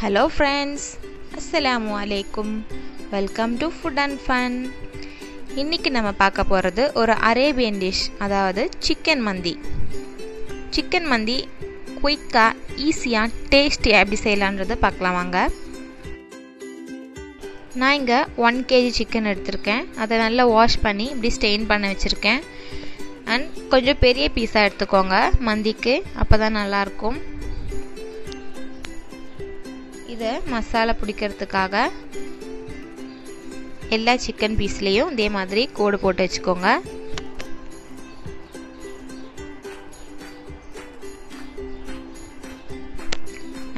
Hello friends அஸ்ஸலாமு அலைக்கும் welcome to food and fun இன்றைக்கி நம்ம பார்க்க போகிறது ஒரு அரேபியன் டிஷ் அதாவது சிக்கன் மந்தி. சிக்கன் மந்தி குயிக்காக ஈஸியாக டேஸ்டியாக எப்படி செய்யலான்றதை பார்க்கலாம் வாங்க. நான் இங்கே ஒன் கேஜி சிக்கன் எடுத்திருக்கேன். அதை நல்லா வாஷ் பண்ணி இப்படி ஸ்டெயின் பண்ண வச்சுருக்கேன். அண்ட் கொஞ்சம் பெரிய பீஸாக எடுத்துக்கோங்க மந்திக்கு. அப்போ தான் நல்லாயிருக்கும். இதை மசாலா பிடிக்கிறதுக்காக எல்லா சிக்கன் பீஸ்லேயும் இதே மாதிரி கோடு போட்டு வச்சுக்கோங்க.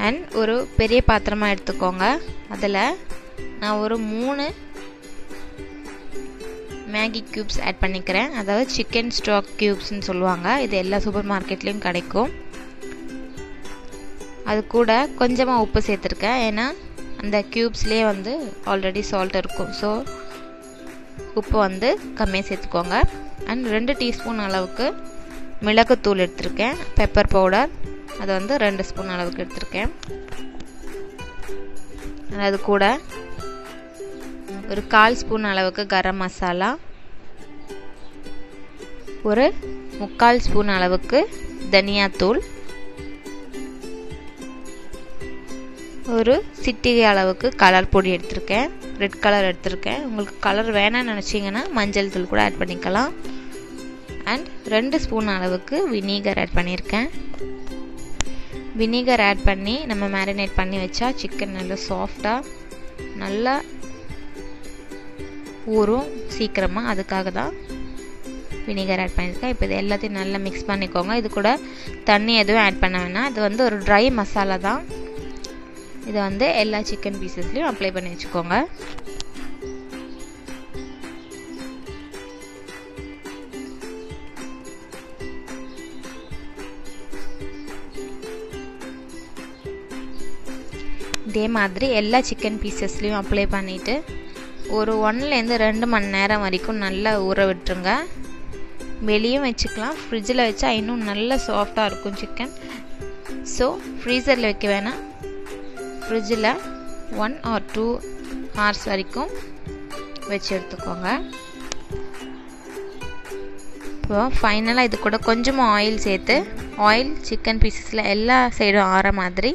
அண்ட் ஒரு பெரிய பாத்திரமாக எடுத்துக்கோங்க. அதில் நான் ஒரு மூணு மேகி க்யூப்ஸ் ஆட் பண்ணிக்கிறேன். அதாவது சிக்கன் ஸ்டாக் க்யூப்ஸ்னு சொல்லுவாங்க. இது எல்லா சூப்பர் மார்க்கெட்லேயும் கிடைக்கும். அது கூட கொஞ்சமாக உப்பு சேர்த்துருக்கேன். ஏன்னா அந்த க்யூப்ஸ்லேயே வந்து ஆல்ரெடி சால்ட் இருக்கும். ஸோ உப்பு வந்து கம்மியாக சேர்த்துக்கோங்க. அண்ட் ரெண்டு டீஸ்பூன் அளவுக்கு மிளகுத்தூள் எடுத்திருக்கேன். பெப்பர் பவுடர் அது வந்து ரெண்டு ஸ்பூன் அளவுக்கு எடுத்திருக்கேன். அது கூட ஒரு கால் ஸ்பூன் அளவுக்கு கரம் மசாலா. ஒரு முக்கால் ஸ்பூன் அளவுக்கு தனியாத்தூள். ஒரு சிட்டிகை அளவுக்கு கலர் பொடி எடுத்திருக்கேன். ரெட் கலர் எடுத்திருக்கேன். உங்களுக்கு கலர் வேணாம்னு நினச்சிங்கன்னா மஞ்சள் தூள் கூட ஆட் பண்ணிக்கலாம். அண்ட் ரெண்டு ஸ்பூன் அளவுக்கு வினீகர் ஆட் பண்ணியிருக்கேன். வினீகர் ஆட் பண்ணி நம்ம மேரினேட் பண்ணி வச்சா சிக்கன் நல்லா சாஃப்டாக நல்லா ஊறும் சீக்கிரமாக அதுக்காக தான் வினிகர் ஆட் பண்ணியிருக்கேன். இப்போ இது எல்லாத்தையும் நல்லா மிக்ஸ் பண்ணிக்கோங்க. இது கூட தண்ணி எதுவும் ஆட் பண்ண வேணாம். இது வந்து ஒரு ட்ரை மசாலா தான். இதை வந்து எல்லா சிக்கன் பீசஸ்லையும் அப்ளை பண்ணி வச்சுக்கோங்க. இதே மாதிரி எல்லா சிக்கன் பீசஸ்லையும் அப்ளை பண்ணிவிட்டு ஒரு ஒன்லேருந்து ரெண்டு மணி நேரம் வரைக்கும் நல்லா ஊற விட்டுருங்க. வெளியும் வச்சுக்கலாம். ஃப்ரிட்ஜில் வச்சா இன்னும் நல்ல சாஃப்டாக இருக்கும் சிக்கன் ஸோ ஃப்ரீசரில் வைக்க வேணாம். ஃப்ரிட்ஜில் ஒன் ஆர் டூ ஹார்ஸ் வரைக்கும் வச்சு எடுத்துக்கோங்க. இப்போ ஃபைனலாக இது கூட கொஞ்சமாக ஆயில் சேர்த்து ஆயில் சிக்கன் பீசஸில் எல்லா சைடும் ஆற மாதிரி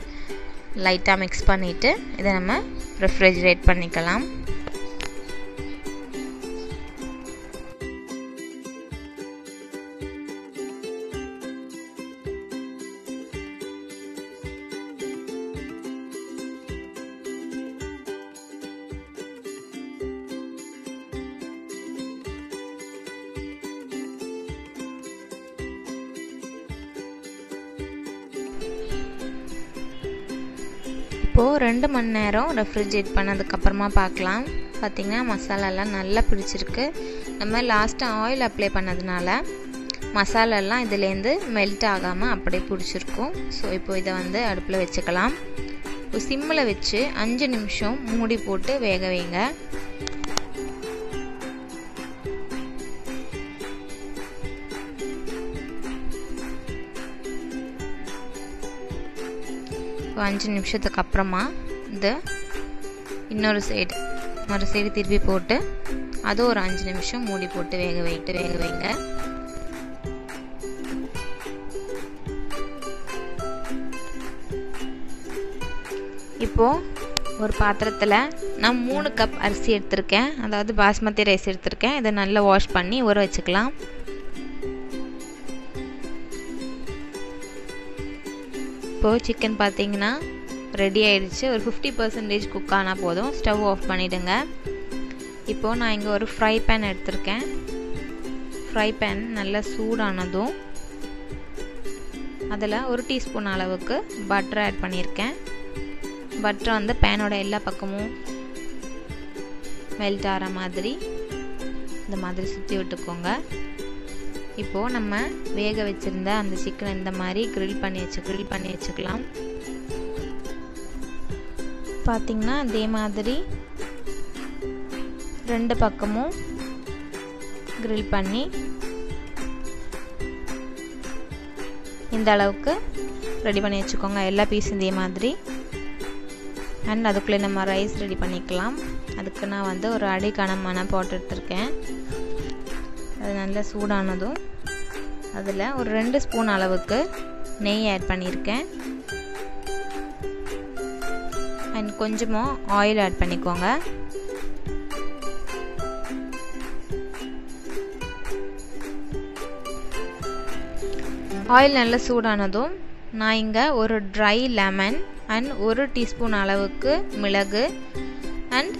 லைட்டாக மிக்ஸ் பண்ணிவிட்டு இதை நம்ம ரெஃப்ரிஜிரேட் பண்ணிக்கலாம். இப்போது ரெண்டு மணி நேரம் ரெஃப்ரிஜரேட் பண்ணதுக்கப்புறமா பார்க்கலாம். பார்த்திங்கன்னா மசாலாலாம் நல்லா பிடிச்சிருக்கு. நம்ம லாஸ்ட்டாக ஆயில் அப்ளை பண்ணதுனால மசாலாலாம் இதுலேருந்து மெல்ட் ஆகாமல் அப்படியே பிடிச்சிருக்கும். ஸோ இப்போ இதை வந்து அடுப்பில் வச்சுக்கலாம். இப்போ சிம்மில் வச்சு அஞ்சு நிமிஷம் மூடி போட்டு வேக வைங்க. அஞ்சு நிமிஷத்துக்கு அப்புறமா இந்த இன்னொரு சைடு மறு சைடு திருப்பி போட்டு அது ஒரு அஞ்சு நிமிஷம் மூடி போட்டு வேக வைட்டு வேக வைங்க. இப்போது ஒரு பாத்திரத்தில் நான் மூணு கப் அரிசி எடுத்திருக்கேன். அதாவது பாஸ்மதி ரைஸ் எடுத்திருக்கேன். இதை நல்லா வாஷ் பண்ணி ஊற வச்சுக்கலாம். இப்போது சிக்கன் பார்த்தீங்கன்னா ரெடி ஆயிடுச்சு. ஒரு ஃபிஃப்டி பர்சன்டேஜ் குக் ஆனால் போதும். ஸ்டவ் ஆஃப் பண்ணிவிடுங்க இப்போது நான் இங்கே ஒரு ஃப்ரை பேன் எடுத்திருக்கேன். ஃப்ரை பேன் நல்லா சூடானதும் அதில் ஒரு டீஸ்பூன் அளவுக்கு பட்டர் ஆட் பண்ணியிருக்கேன். பட்டர் வந்து பேனோட எல்லா பக்கமும் மெல்ட் ஆகிற மாதிரி இந்த மாதிரி சுற்றி விட்டுக்கோங்க. இப்போது நம்ம வேக வச்சுருந்த அந்த சிக்கனை இந்த மாதிரி க்ரில் பண்ணி வச்சு க்ரில் பண்ணி வச்சுக்கலாம். பார்த்திங்கன்னா அதே மாதிரி ரெண்டு பக்கமும் க்ரில் பண்ணி இந்த அளவுக்கு ரெடி பண்ணி வச்சுக்கோங்க. எல்லா பீஸும் இதே மாதிரி. அண்ட் அதுக்குள்ளே நம்ம ரைஸ் ரெடி பண்ணிக்கலாம். அதுக்கு நான் வந்து ஒரு அடிக்கான மனை போட்டு எடுத்திருக்கேன். அது நல்லா சூடானதும் அதில் ஒரு ரெண்டு ஸ்பூன் அளவுக்கு நெய் ஆட் பண்ணியிருக்கேன் அண்ட் கொஞ்சமாக ஆயில் ஆட் பண்ணிக்கோங்க. ஆயில் நல்லா சூடானதும் நான் இங்கே ஒரு ட்ரை லெமன் அண்ட் ஒரு டீஸ்பூன் அளவுக்கு மிளகு அண்ட்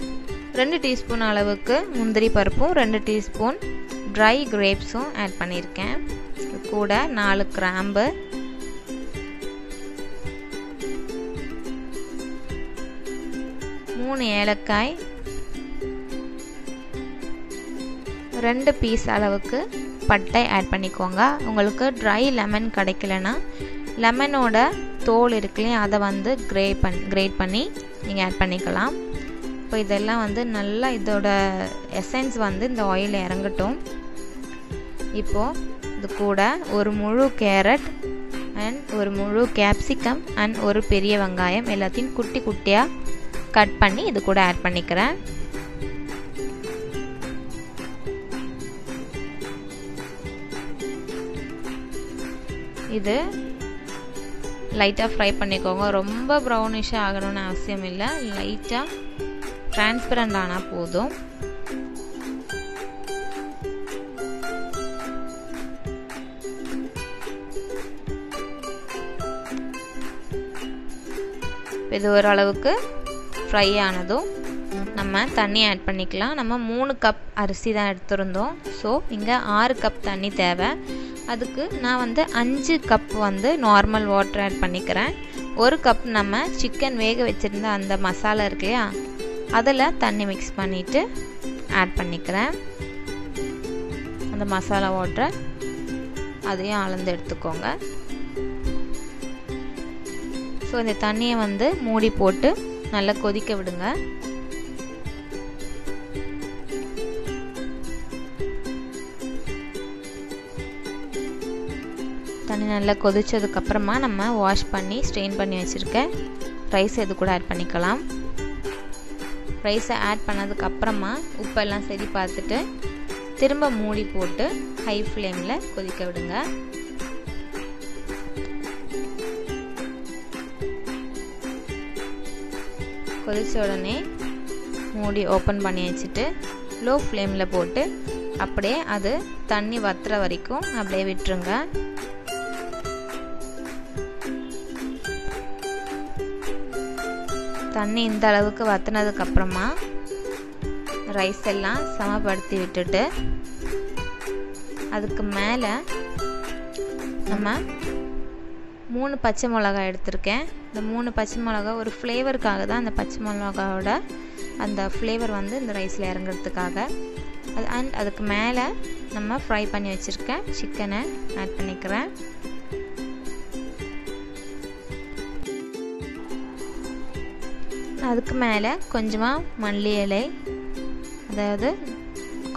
ரெண்டு டீஸ்பூன் அளவுக்கு முந்திரி பருப்பும் ரெண்டு டீஸ்பூன் ட்ரை கிரேப்ஸும் ஆட் பண்ணியிருக்கேன் கூட நாலு கிராம்பு. மூணு ஏலக்காய். ரெண்டு பீஸ் அளவுக்கு பட்டை ஆட் பண்ணிக்கோங்க. உங்களுக்கு ட்ரை லெமன் கிடைக்கலனா லெமனோட தோல் இருக்குல்லையே அதை வந்து கிரே பண் கிரேட் பண்ணி நீங்கள் ஆட் பண்ணிக்கலாம். இப்போ இதெல்லாம் வந்து நல்லா இதோட எசன்ஸ் வந்து இந்த ஆயில் இறங்கட்டும். இப்போது இது கூட ஒரு முழு கேரட் அண்ட் ஒரு முழு கேப்சிகம் அண்ட் ஒரு பெரிய வெங்காயம் எல்லாத்தையும் குட்டி குட்டியாக கட் பண்ணி இது கூட ஆட் பண்ணிக்கிறேன். இது லைட்டாக ஃப்ரை பண்ணிக்கோங்க. ரொம்ப ப்ரௌனிஷாக ஆகணும்னு அவசியம் இல்லை. லைட்டாக டிரான்ஸ்பரண்ட் ஆனால் போதும். இது ஓரளவுக்கு ஃப்ரை ஆனதும் நம்ம தண்ணி ஆட் பண்ணிக்கலாம். நம்ம மூணு கப் அரிசி தான் எடுத்திருந்தோம். ஸோ இங்கே ஆறு கப் தண்ணி தேவை. அதுக்கு நான் வந்து அஞ்சு கப் வந்து நார்மல் வாட்டர் ஆட் பண்ணிக்கிறேன். ஒரு கப் நம்ம சிக்கன் வேக வச்சுருந்த அந்த மசாலா இருக்கு இல்லையா? அதில் தண்ணி மிக்ஸ் பண்ணிவிட்டு ஆட் பண்ணிக்கிறேன். அந்த மசாலா வாட்டரை அதையும் அளந்து எடுத்துக்கோங்க. ஸோ இந்த தண்ணியை வந்து மூடி போட்டு நல்லா கொதிக்க விடுங்க. தண்ணி நல்லா கொதிச்சதுக்கப்புறமா நம்ம வாஷ் பண்ணி ஸ்ட்ரெயின் பண்ணி வச்சுருக்க ரைஸ் இது கூட ஆட் பண்ணிக்கலாம். ரைஸை ஆட் பண்ணதுக்கப்புறமா உப்பெல்லாம் சரி பார்த்துட்டு திரும்ப மூடி போட்டு ஹை ஃப்ளேமில் கொதிக்க விடுங்க. கொதித்த உடனே மூடி ஓப்பன் பண்ணி வச்சுட்டு லோ ஃப்ளேமில் போட்டு அப்படியே அது தண்ணி வத்துற வரைக்கும் அப்படியே விட்டுருங்க. தண்ணி இந்த அளவுக்கு வத்தினதுக்கப்புறமா ரைஸ் எல்லாம் சமப்படுத்தி விட்டுட்டு அதுக்கு மேலே நம்ம மூணு பச்சை மிளகாய் எடுத்திருக்கேன். இந்த மூணு பச்சை மிளகா ஒரு ஃப்ளேவருக்காக தான் அந்த பச்சை மிளகாவோட அந்த ஃப்ளேவர் வந்து இந்த ரைஸில் இறங்குறதுக்காக. அது அண்ட் அதுக்கு மேலே நம்ம ஃப்ரை பண்ணி வச்சுருக்க சிக்கனை ஆட் பண்ணிக்கிறேன். அதுக்கு மேலே கொஞ்சமாக மல்லி இலை அதாவது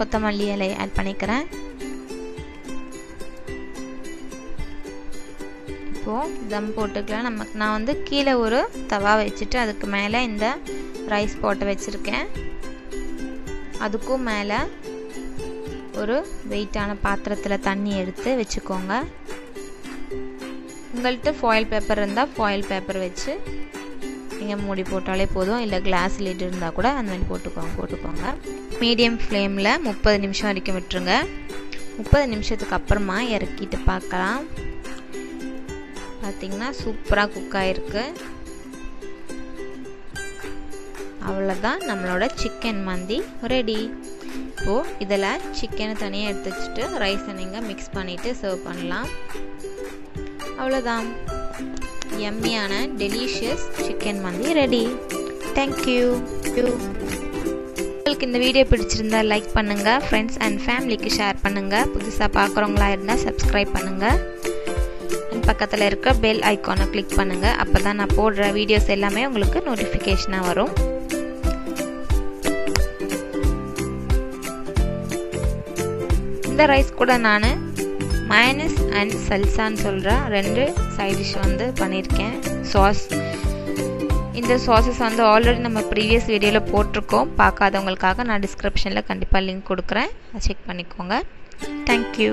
கொத்தமல்லி இலை ஆட் பண்ணிக்கிறேன். இப்போது தம் போட்டுக்கலாம். நம்ம நான் வந்து கீழே ஒரு தவா வச்சுட்டு அதுக்கு மேலே இந்த ரைஸ் போட்டு வச்சுருக்கேன். அதுக்கும் மேலே ஒரு வெயிட்டான பாத்திரத்தில் தண்ணி எடுத்து வச்சுக்கோங்க. உங்கள்கிட்ட ஃபாயில் பேப்பர் இருந்தால் ஃபாயில் பேப்பர் வச்சு நீங்கள் மூடி போட்டாலே போதும். இல்லை கிளாஸ் லிட் இருந்தால் கூட அந்த மாதிரி போட்டுக்கோங்க போட்டுக்கோங்க. மீடியம் ஃப்ளேமில் முப்பது நிமிஷம் வரைக்கும் விட்டுருங்க. முப்பது நிமிஷத்துக்கு அப்புறமா இறக்கிட்டு பார்க்கலாம். பார்த்திங்கன்னா சூப்பராக குக் ஆகிருக்கு அவ்வளோதான் நம்மளோட சிக்கன் மந்தி ரெடி இப்போது இதில் சிக்கனை தனியாக எடுத்து வச்சுட்டு ரைஸை நீங்கள் மிக்ஸ் பண்ணிவிட்டு சர்வ் பண்ணலாம். அவ்வளோதான் எம்மியான delicious chicken mandi ready thank you உங்களுக்கு இந்த வீடியோ பிடிச்சிருந்தா லைக் பண்ணுங்கள் ஃப்ரெண்ட்ஸ் அண்ட் ஃபேமிலிக்கு ஷேர் பண்ணுங்கள் புதுசாக பார்க்குறவங்களா இருந்தால் சப்ஸ்கிரைப் பண்ணுங்கள் பக்கத்தில் இருக்க பெல் ஐக்கானை கிளிக் பண்ணுங்கள் அப்போ தான் நான் போடுற வீடியோஸ் எல்லாமே உங்களுக்கு நோட்டிஃபிகேஷனாக வரும். இந்த ரைஸ் கூட நான் மயனஸ் அண்ட் சல்சான்னு சொல்கிற ரெண்டு சைட் டிஷ் வந்து பண்ணியிருக்கேன் சாஸ் இந்த சாசஸ் வந்து ஆல்ரெடி நம்ம ப்ரீவியஸ் வீடியோவில் போட்டிருக்கோம். பார்க்காதவங்களுக்காக நான் டிஸ்கிரிப்ஷனில் கண்டிப்பாக லிங்க் கொடுக்குறேன். செக் பண்ணிக்கோங்க. தேங்க்யூ